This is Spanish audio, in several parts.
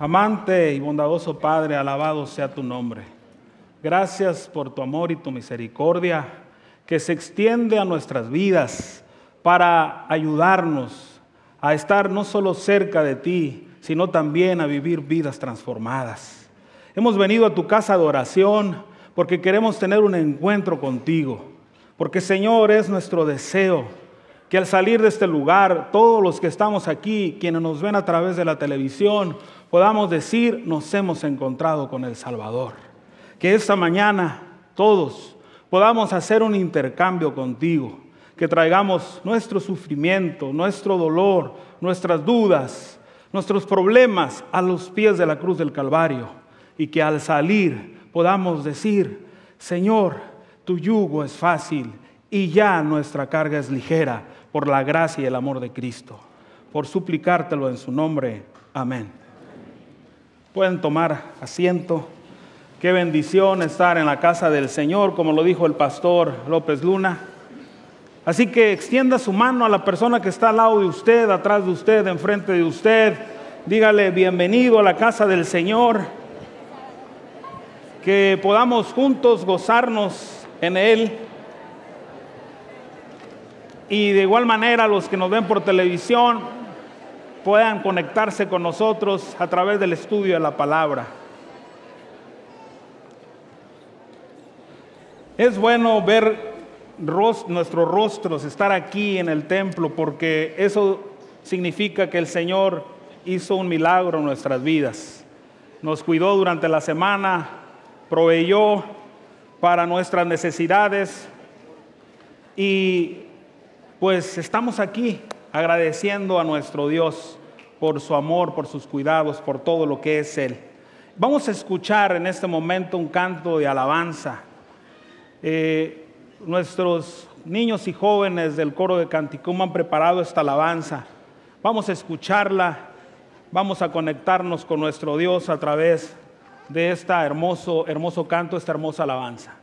Amante y bondadoso Padre, alabado sea tu nombre. Gracias por tu amor y tu misericordia que se extiende a nuestras vidas para ayudarnos a estar no solo cerca de ti, sino también a vivir vidas transformadas. Hemos venido a tu casa de oración porque queremos tener un encuentro contigo, porque Señor es nuestro deseo que al salir de este lugar, todos los que estamos aquí, quienes nos ven a través de la televisión, podamos decir, nos hemos encontrado con el Salvador. Que esta mañana todos podamos hacer un intercambio contigo, que traigamos nuestro sufrimiento, nuestro dolor, nuestras dudas, nuestros problemas a los pies de la cruz del Calvario y que al salir podamos decir, Señor, tu yugo es fácil y ya nuestra carga es ligera por la gracia y el amor de Cristo. Por suplicártelo en su nombre. Amén. Pueden tomar asiento. Qué bendición estar en la casa del Señor, como lo dijo el pastor López Luna. Así que extienda su mano a la persona que está al lado de usted, atrás de usted, enfrente de usted. Dígale bienvenido a la casa del Señor. Que podamos juntos gozarnos en Él y de igual manera los que nos ven por televisión puedan conectarse con nosotros a través del estudio de la palabra. Es bueno ver nuestros rostros, estar aquí en el templo, porque eso significa que el Señor hizo un milagro en nuestras vidas. Nos cuidó durante la semana, proveyó para nuestras necesidades y pues estamos aquí agradeciendo a nuestro Dios por su amor, por sus cuidados, por todo lo que es Él. Vamos a escuchar en este momento un canto de alabanza. Eh, nuestros niños y jóvenes del coro de Canticum han preparado esta alabanza. Vamos a escucharla, vamos a conectarnos con nuestro Dios a través de este hermoso, hermoso canto, esta hermosa alabanza.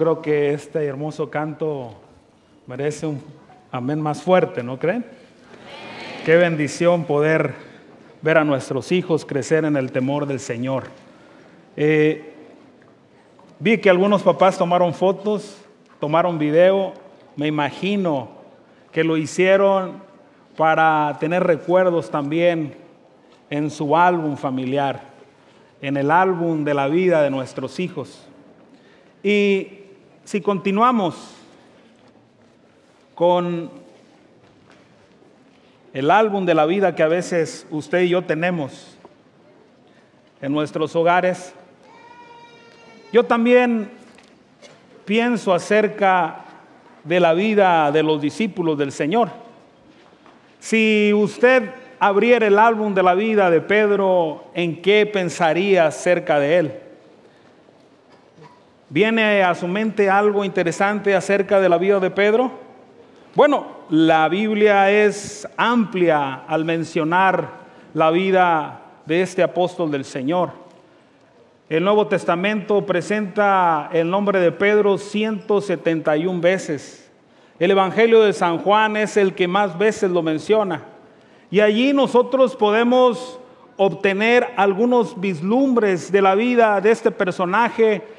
Creo que este hermoso canto merece un amén más fuerte, ¿no creen? Qué bendición poder ver a nuestros hijos crecer en el temor del Señor. Eh, vi que algunos papás tomaron fotos, tomaron video, me imagino que lo hicieron para tener recuerdos también en su álbum familiar, en el álbum de la vida de nuestros hijos. Y si continuamos con el álbum de la vida que a veces usted y yo tenemos en nuestros hogares, yo también pienso acerca de la vida de los discípulos del Señor. Si usted abriera el álbum de la vida de Pedro, ¿en qué pensaría acerca de él? ¿Viene a su mente algo interesante acerca de la vida de Pedro? Bueno, la Biblia es amplia al mencionar la vida de este apóstol del Señor. El Nuevo Testamento presenta el nombre de Pedro 171 veces. El Evangelio de San Juan es el que más veces lo menciona. Y allí nosotros podemos obtener algunos vislumbres de la vida de este personaje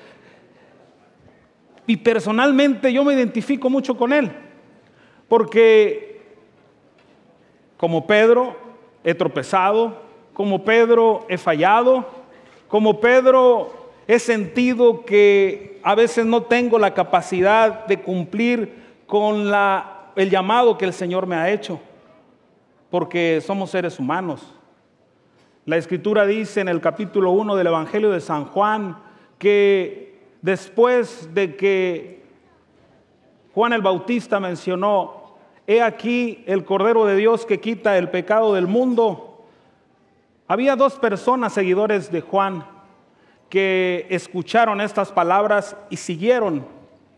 y personalmente yo me identifico mucho con él, porque como Pedro he tropezado, como Pedro he fallado, como Pedro he sentido que a veces no tengo la capacidad de cumplir con la, el llamado que el Señor me ha hecho, porque somos seres humanos. La escritura dice en el capítulo 1 del Evangelio de San Juan que después de que Juan el Bautista mencionó, he aquí el Cordero de Dios que quita el pecado del mundo, había dos personas seguidores de Juan que escucharon estas palabras y siguieron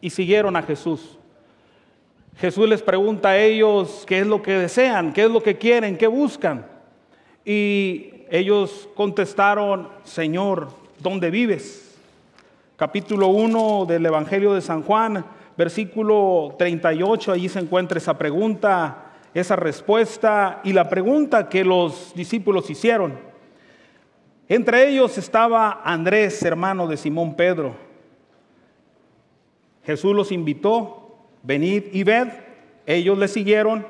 y siguieron a Jesús. Jesús les pregunta a ellos qué es lo que desean, qué es lo que quieren, qué buscan. Y ellos contestaron, Señor, ¿dónde vives? Capítulo 1 del Evangelio de San Juan, versículo 38, allí se encuentra esa pregunta, esa respuesta y la pregunta que los discípulos hicieron. Entre ellos estaba Andrés, hermano de Simón Pedro. Jesús los invitó, venid y ved, ellos le siguieron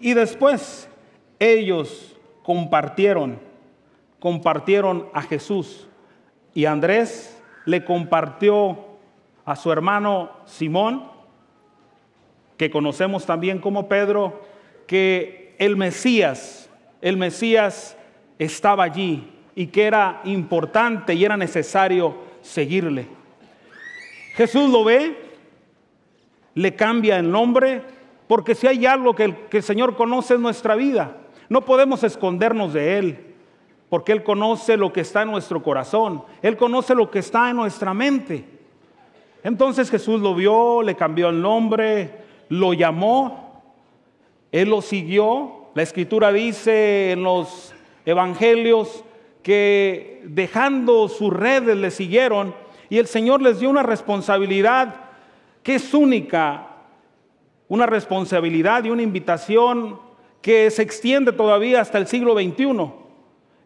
y después ellos compartieron, compartieron a Jesús. Y Andrés le compartió a su hermano Simón, que conocemos también como Pedro, que el Mesías, el Mesías estaba allí y que era importante y era necesario seguirle. Jesús lo ve, le cambia el nombre, porque si hay algo que el, que el Señor conoce en nuestra vida, no podemos escondernos de Él porque Él conoce lo que está en nuestro corazón, Él conoce lo que está en nuestra mente. Entonces Jesús lo vio, le cambió el nombre, lo llamó, Él lo siguió. La escritura dice en los evangelios que dejando sus redes le siguieron y el Señor les dio una responsabilidad que es única, una responsabilidad y una invitación que se extiende todavía hasta el siglo XXI.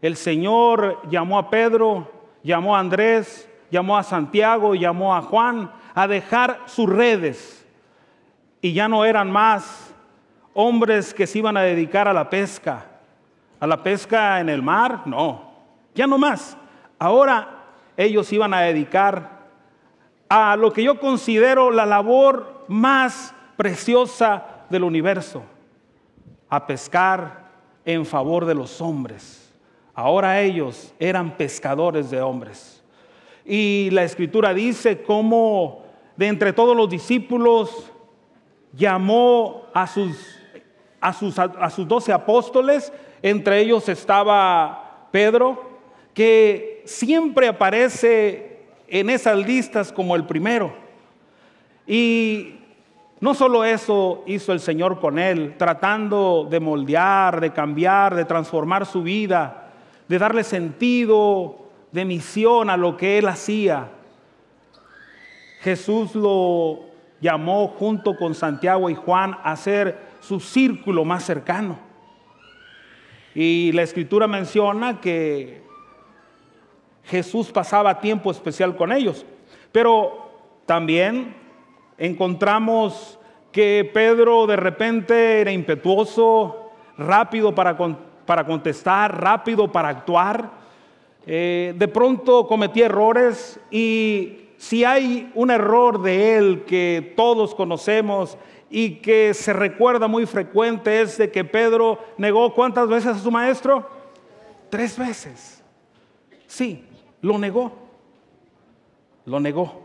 El Señor llamó a Pedro, llamó a Andrés, llamó a Santiago, llamó a Juan a dejar sus redes. Y ya no eran más hombres que se iban a dedicar a la pesca. A la pesca en el mar, no, ya no más. Ahora ellos iban a dedicar a lo que yo considero la labor más preciosa del universo, a pescar en favor de los hombres. Ahora ellos eran pescadores de hombres. Y la escritura dice cómo de entre todos los discípulos llamó a sus, a sus, a sus doce apóstoles, entre ellos estaba Pedro, que siempre aparece en esas listas como el primero. Y no solo eso hizo el Señor con él, tratando de moldear, de cambiar, de transformar su vida de darle sentido, de misión a lo que él hacía. Jesús lo llamó junto con Santiago y Juan a ser su círculo más cercano. Y la escritura menciona que Jesús pasaba tiempo especial con ellos. Pero también encontramos que Pedro de repente era impetuoso, rápido para, para contestar, rápido para actuar. Eh, de pronto cometía errores y si hay un error de él que todos conocemos y que se recuerda muy frecuente es de que Pedro negó cuántas veces a su maestro? Tres veces. Sí, lo negó. Lo negó.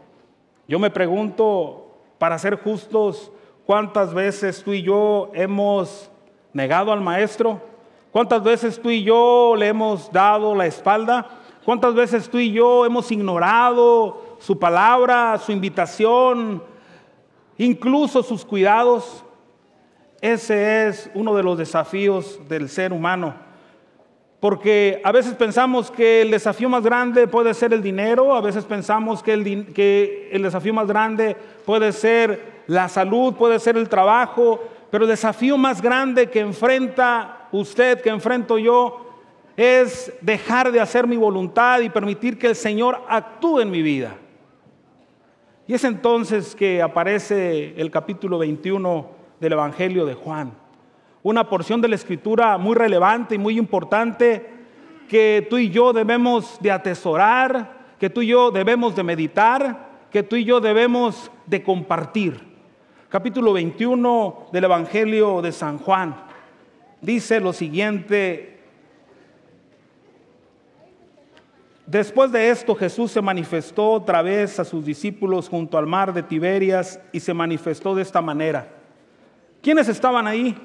Yo me pregunto, para ser justos, ¿cuántas veces tú y yo hemos negado al maestro? ¿Cuántas veces tú y yo le hemos dado la espalda? ¿Cuántas veces tú y yo hemos ignorado su palabra, su invitación, incluso sus cuidados. Ese es uno de los desafíos del ser humano. Porque a veces pensamos que el desafío más grande puede ser el dinero, a veces pensamos que el, desafío más grande puede ser la salud, puede ser el trabajo, pero el desafío más grande que enfrenta usted, que enfrento yo, es dejar de hacer mi voluntad y permitir que el Señor actúe en mi vida. Y es entonces que aparece el capítulo 21 del Evangelio de Juan. Una porción de la escritura muy relevante y muy importante que tú y yo debemos de atesorar, que tú y yo debemos de meditar, que tú y yo debemos de compartir. Capítulo 21 del Evangelio de San Juan dice lo siguiente Después de esto Jesús se manifestó otra vez a sus discípulos junto al mar de Tiberias y se manifestó de esta manera. ¿Quiénes estaban ahí?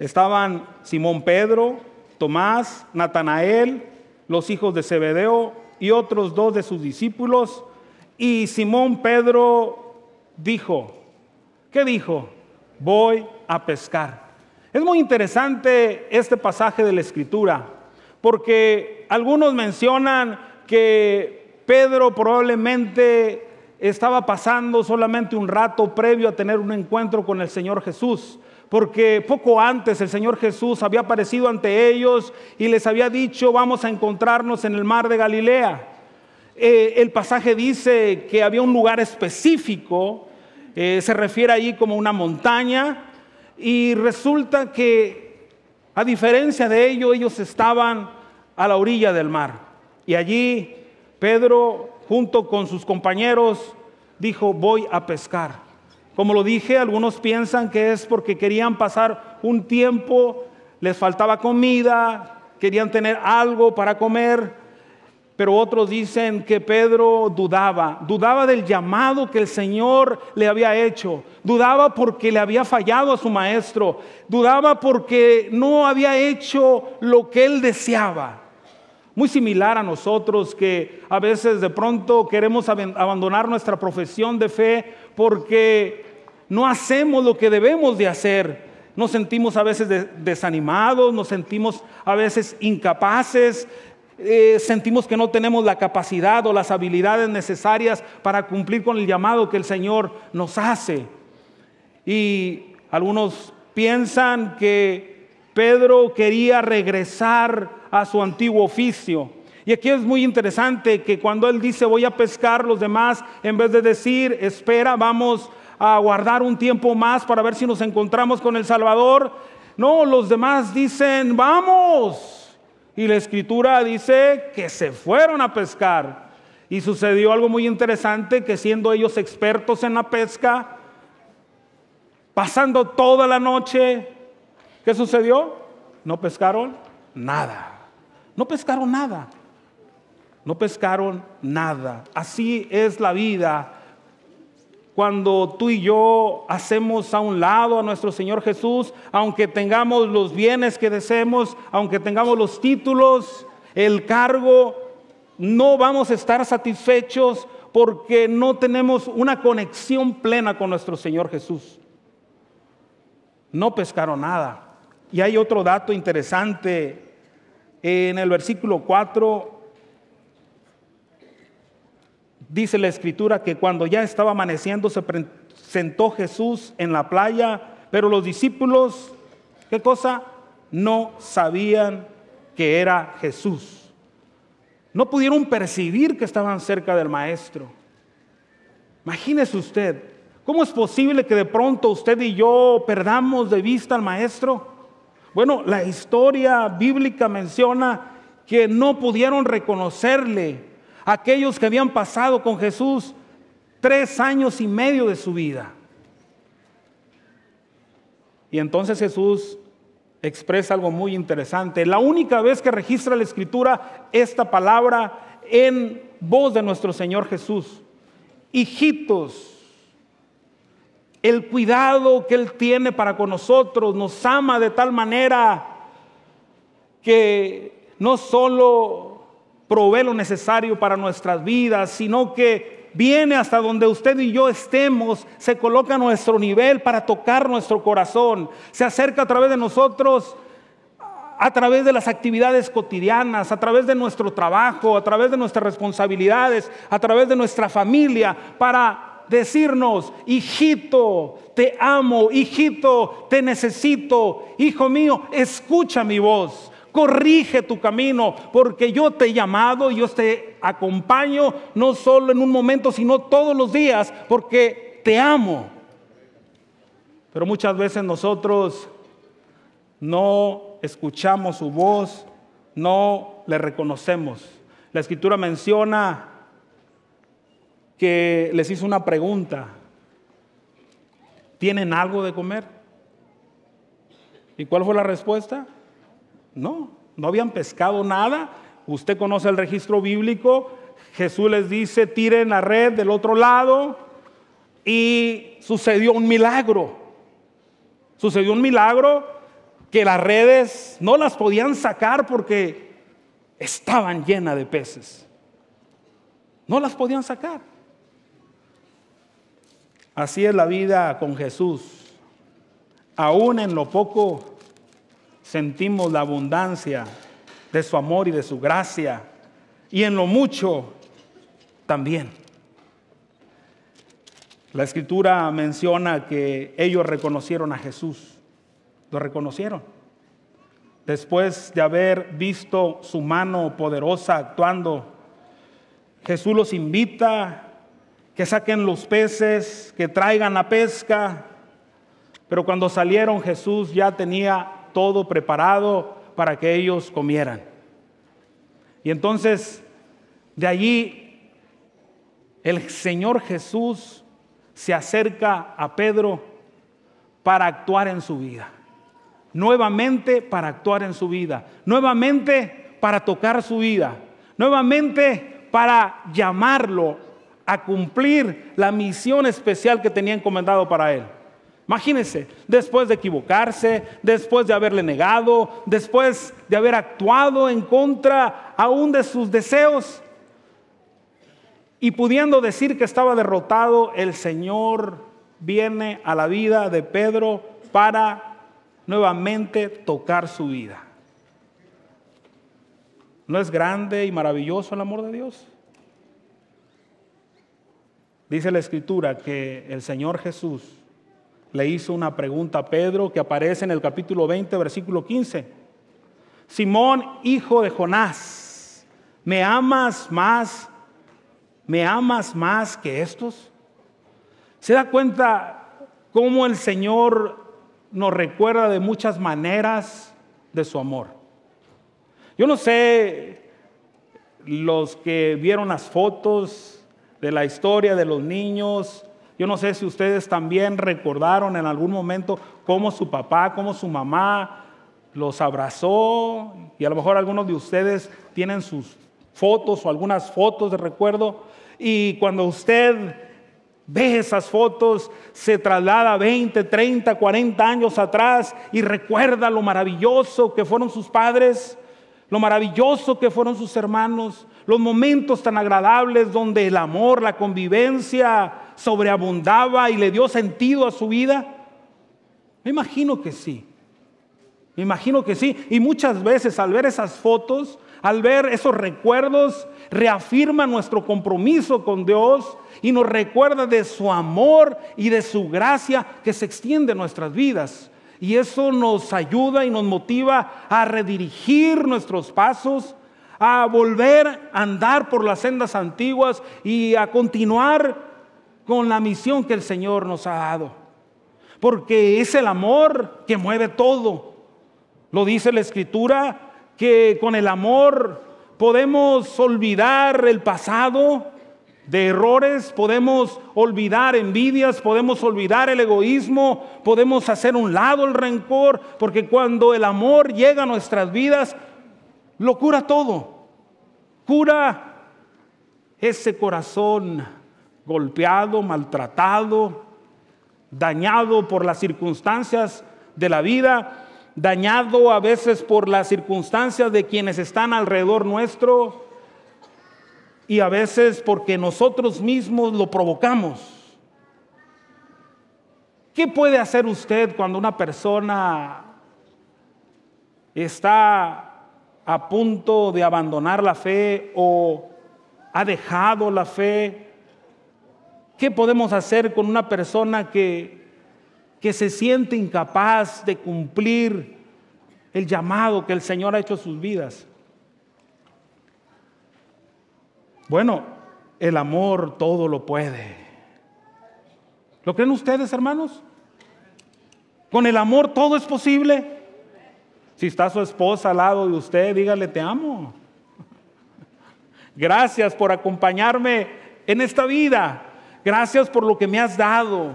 Estaban Simón Pedro, Tomás, Natanael, los hijos de Zebedeo y otros dos de sus discípulos. Y Simón Pedro dijo, ¿qué dijo? Voy a pescar. Es muy interesante este pasaje de la escritura porque algunos mencionan que Pedro probablemente estaba pasando solamente un rato previo a tener un encuentro con el Señor Jesús, porque poco antes el Señor Jesús había aparecido ante ellos y les había dicho, vamos a encontrarnos en el mar de Galilea. Eh, el pasaje dice que había un lugar específico, eh, se refiere allí como una montaña, y resulta que a diferencia de ello, ellos estaban a la orilla del mar. Y allí Pedro, junto con sus compañeros, dijo, voy a pescar. Como lo dije, algunos piensan que es porque querían pasar un tiempo, les faltaba comida, querían tener algo para comer, pero otros dicen que Pedro dudaba, dudaba del llamado que el Señor le había hecho, dudaba porque le había fallado a su maestro, dudaba porque no había hecho lo que él deseaba. Muy similar a nosotros que a veces de pronto queremos abandonar nuestra profesión de fe porque no hacemos lo que debemos de hacer. Nos sentimos a veces desanimados, nos sentimos a veces incapaces, eh, sentimos que no tenemos la capacidad o las habilidades necesarias para cumplir con el llamado que el Señor nos hace. Y algunos piensan que Pedro quería regresar a su antiguo oficio. Y aquí es muy interesante que cuando él dice voy a pescar, los demás, en vez de decir espera, vamos a guardar un tiempo más para ver si nos encontramos con el Salvador, no, los demás dicen vamos y la escritura dice que se fueron a pescar. Y sucedió algo muy interesante, que siendo ellos expertos en la pesca, pasando toda la noche, ¿qué sucedió? No pescaron nada. No pescaron nada. No pescaron nada. Así es la vida cuando tú y yo hacemos a un lado a nuestro Señor Jesús, aunque tengamos los bienes que deseemos, aunque tengamos los títulos, el cargo, no vamos a estar satisfechos porque no tenemos una conexión plena con nuestro Señor Jesús. No pescaron nada. Y hay otro dato interesante en el versículo 4 dice la escritura que cuando ya estaba amaneciendo se sentó Jesús en la playa, pero los discípulos, ¿qué cosa? No sabían que era Jesús. No pudieron percibir que estaban cerca del maestro. Imagínese usted, ¿cómo es posible que de pronto usted y yo perdamos de vista al maestro? Bueno, la historia bíblica menciona que no pudieron reconocerle aquellos que habían pasado con Jesús tres años y medio de su vida. Y entonces Jesús expresa algo muy interesante. La única vez que registra la escritura esta palabra en voz de nuestro Señor Jesús. Hijitos, el cuidado que Él tiene para con nosotros nos ama de tal manera que no solo provee lo necesario para nuestras vidas, sino que viene hasta donde usted y yo estemos, se coloca a nuestro nivel para tocar nuestro corazón, se acerca a través de nosotros, a través de las actividades cotidianas, a través de nuestro trabajo, a través de nuestras responsabilidades, a través de nuestra familia, para decirnos, hijito, te amo, hijito, te necesito, hijo mío, escucha mi voz corrige tu camino, porque yo te he llamado y yo te acompaño no solo en un momento, sino todos los días, porque te amo. Pero muchas veces nosotros no escuchamos su voz, no le reconocemos. La escritura menciona que les hizo una pregunta. ¿Tienen algo de comer? ¿Y cuál fue la respuesta? No, no habían pescado nada. Usted conoce el registro bíblico. Jesús les dice, tiren la red del otro lado. Y sucedió un milagro. Sucedió un milagro que las redes no las podían sacar porque estaban llenas de peces. No las podían sacar. Así es la vida con Jesús. Aún en lo poco sentimos la abundancia de su amor y de su gracia, y en lo mucho también. La escritura menciona que ellos reconocieron a Jesús, lo reconocieron. Después de haber visto su mano poderosa actuando, Jesús los invita que saquen los peces, que traigan la pesca, pero cuando salieron Jesús ya tenía todo preparado para que ellos comieran. Y entonces, de allí, el Señor Jesús se acerca a Pedro para actuar en su vida. Nuevamente para actuar en su vida. Nuevamente para tocar su vida. Nuevamente para llamarlo a cumplir la misión especial que tenía encomendado para él. Imagínense, después de equivocarse, después de haberle negado, después de haber actuado en contra aún de sus deseos y pudiendo decir que estaba derrotado, el Señor viene a la vida de Pedro para nuevamente tocar su vida. ¿No es grande y maravilloso el amor de Dios? Dice la Escritura que el Señor Jesús le hizo una pregunta a Pedro que aparece en el capítulo 20, versículo 15. Simón, hijo de Jonás, ¿me amas más? ¿Me amas más que estos? ¿Se da cuenta cómo el Señor nos recuerda de muchas maneras de su amor? Yo no sé los que vieron las fotos de la historia de los niños, yo no sé si ustedes también recordaron en algún momento cómo su papá, cómo su mamá los abrazó y a lo mejor algunos de ustedes tienen sus fotos o algunas fotos de recuerdo y cuando usted ve esas fotos se traslada 20, 30, 40 años atrás y recuerda lo maravilloso que fueron sus padres, lo maravilloso que fueron sus hermanos, los momentos tan agradables donde el amor, la convivencia, sobreabundaba y le dio sentido a su vida? Me imagino que sí. Me imagino que sí. Y muchas veces al ver esas fotos, al ver esos recuerdos, reafirma nuestro compromiso con Dios y nos recuerda de su amor y de su gracia que se extiende en nuestras vidas. Y eso nos ayuda y nos motiva a redirigir nuestros pasos, a volver a andar por las sendas antiguas y a continuar con la misión que el Señor nos ha dado. Porque es el amor que mueve todo. Lo dice la Escritura, que con el amor podemos olvidar el pasado de errores, podemos olvidar envidias, podemos olvidar el egoísmo, podemos hacer un lado el rencor, porque cuando el amor llega a nuestras vidas, lo cura todo. Cura ese corazón golpeado, maltratado, dañado por las circunstancias de la vida, dañado a veces por las circunstancias de quienes están alrededor nuestro y a veces porque nosotros mismos lo provocamos. ¿Qué puede hacer usted cuando una persona está a punto de abandonar la fe o ha dejado la fe? ¿Qué podemos hacer con una persona que, que se siente incapaz de cumplir el llamado que el Señor ha hecho a sus vidas? Bueno, el amor todo lo puede. ¿Lo creen ustedes, hermanos? Con el amor todo es posible. Si está su esposa al lado de usted, dígale, te amo. Gracias por acompañarme en esta vida. Gracias por lo que me has dado.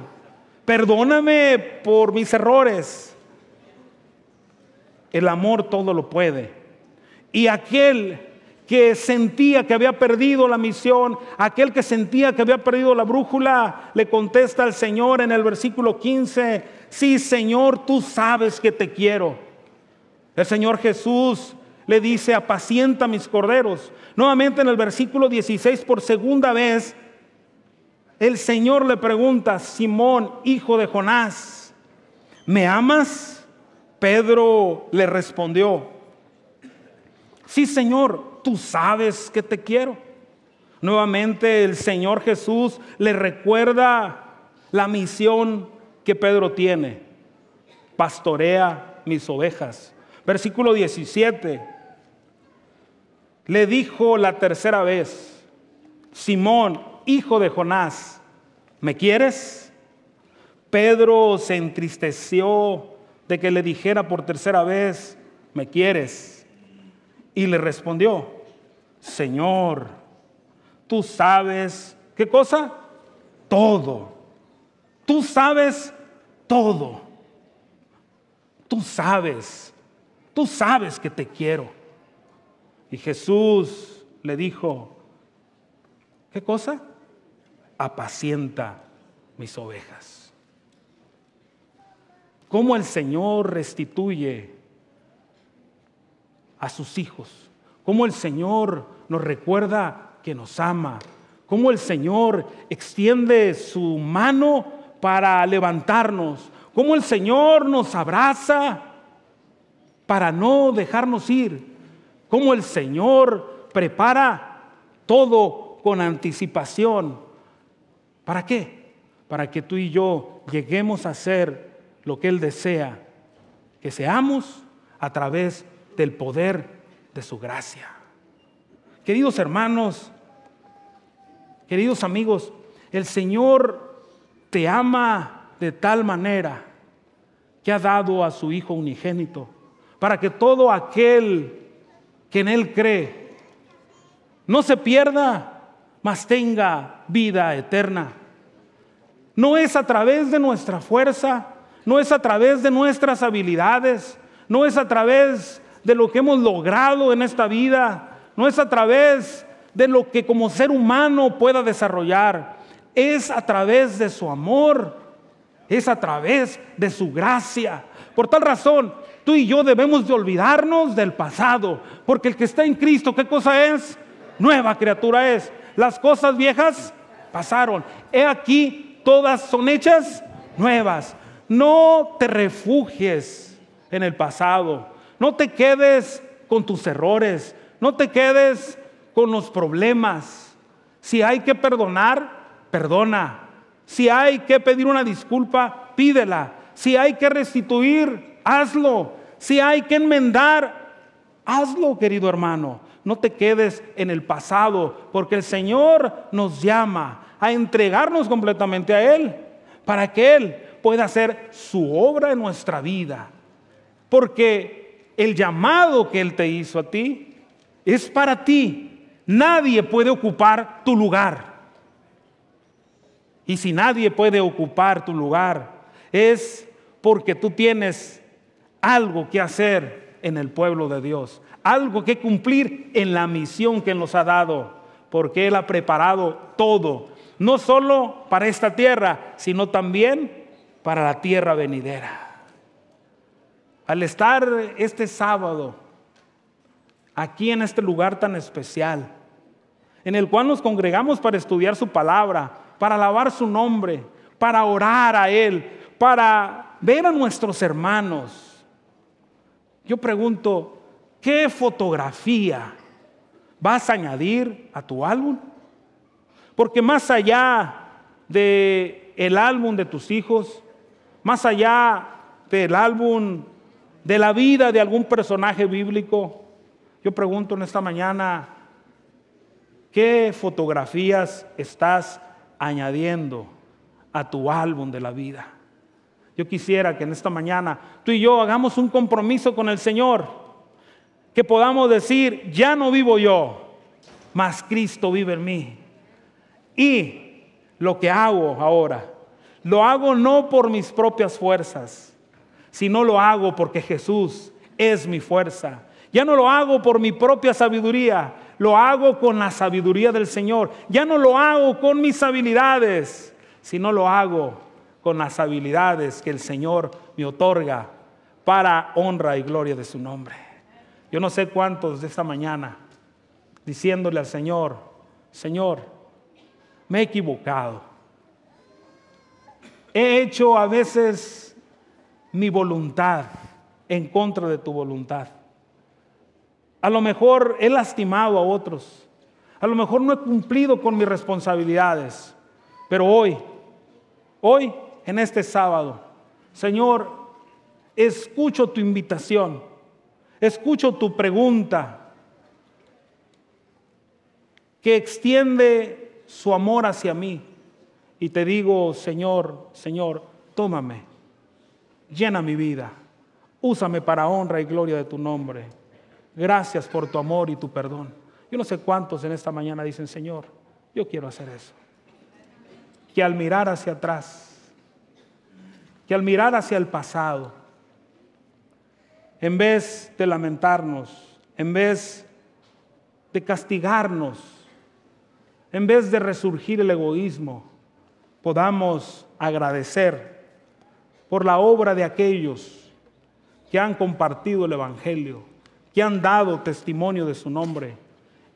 Perdóname por mis errores. El amor todo lo puede. Y aquel que sentía que había perdido la misión, aquel que sentía que había perdido la brújula, le contesta al Señor en el versículo 15, sí Señor, tú sabes que te quiero. El Señor Jesús le dice, apacienta mis corderos. Nuevamente en el versículo 16, por segunda vez, el Señor le pregunta, Simón, hijo de Jonás, ¿me amas? Pedro le respondió, sí Señor, tú sabes que te quiero. Nuevamente el Señor Jesús le recuerda la misión que Pedro tiene. Pastorea mis ovejas. Versículo 17. Le dijo la tercera vez, Simón, hijo de Jonás, ¿me quieres? Pedro se entristeció de que le dijera por tercera vez, ¿me quieres? Y le respondió, Señor, tú sabes, ¿qué cosa? Todo. Tú sabes todo. Tú sabes tú sabes que te quiero. Y Jesús le dijo, ¿qué cosa? Apacienta mis ovejas. ¿Cómo el Señor restituye a sus hijos? ¿Cómo el Señor nos recuerda que nos ama? ¿Cómo el Señor extiende su mano para levantarnos? ¿Cómo el Señor nos abraza para no dejarnos ir. Como el Señor prepara todo con anticipación. ¿Para qué? Para que tú y yo lleguemos a ser lo que Él desea, que seamos a través del poder de su gracia. Queridos hermanos, queridos amigos, el Señor te ama de tal manera que ha dado a su Hijo unigénito para que todo aquel que en Él cree no se pierda, mas tenga vida eterna. No es a través de nuestra fuerza, no es a través de nuestras habilidades, no es a través de lo que hemos logrado en esta vida, no es a través de lo que como ser humano pueda desarrollar, es a través de su amor, es a través de su gracia. Por tal razón, tú y yo debemos de olvidarnos del pasado, porque el que está en Cristo, ¿qué cosa es? Nueva criatura es. Las cosas viejas pasaron. He aquí, todas son hechas nuevas. No te refugies en el pasado. No te quedes con tus errores. No te quedes con los problemas. Si hay que perdonar, perdona. Si hay que pedir una disculpa, pídela. Si hay que restituir, hazlo. Si hay que enmendar, hazlo, querido hermano. No te quedes en el pasado, porque el Señor nos llama a entregarnos completamente a Él, para que Él pueda hacer su obra en nuestra vida. Porque el llamado que Él te hizo a ti es para ti. Nadie puede ocupar tu lugar. Y si nadie puede ocupar tu lugar, es porque tú tienes algo que hacer en el pueblo de Dios, algo que cumplir en la misión que nos ha dado, porque Él ha preparado todo, no solo para esta tierra, sino también para la tierra venidera. Al estar este sábado aquí en este lugar tan especial, en el cual nos congregamos para estudiar su palabra, para alabar su nombre, para orar a Él, para ver a nuestros hermanos. Yo pregunto, ¿qué fotografía vas a añadir a tu álbum? Porque más allá de el álbum de tus hijos, más allá del álbum de la vida de algún personaje bíblico, yo pregunto en esta mañana, ¿qué fotografías estás añadiendo a tu álbum de la vida? Yo quisiera que en esta mañana tú y yo hagamos un compromiso con el Señor, que podamos decir, ya no vivo yo, mas Cristo vive en mí. Y lo que hago ahora, lo hago no por mis propias fuerzas, sino lo hago porque Jesús es mi fuerza. Ya no lo hago por mi propia sabiduría, lo hago con la sabiduría del Señor. Ya no lo hago con mis habilidades, sino lo hago con las habilidades que el Señor me otorga para honra y gloria de su nombre. Yo no sé cuántos de esta mañana diciéndole al Señor, Señor, me he equivocado. He hecho a veces mi voluntad en contra de tu voluntad. A lo mejor he lastimado a otros. A lo mejor no he cumplido con mis responsabilidades. Pero hoy, hoy, en este sábado, Señor, escucho tu invitación. Escucho tu pregunta que extiende su amor hacia mí y te digo, Señor, Señor, tómame, llena mi vida, úsame para honra y gloria de tu nombre. Gracias por tu amor y tu perdón. Yo no sé cuántos en esta mañana dicen, Señor, yo quiero hacer eso. Que al mirar hacia atrás, que al mirar hacia el pasado, en vez de lamentarnos, en vez de castigarnos, en vez de resurgir el egoísmo, podamos agradecer por la obra de aquellos que han compartido el Evangelio, que han dado testimonio de su nombre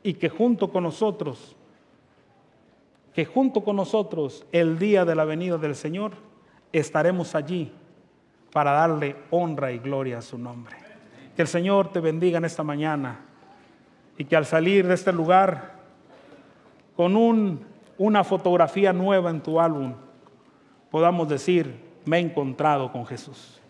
y que junto con nosotros, que junto con nosotros el día de la venida del Señor estaremos allí para darle honra y gloria a su nombre. Que el Señor te bendiga en esta mañana y que al salir de este lugar con un una fotografía nueva en tu álbum, podamos decir, me he encontrado con Jesús.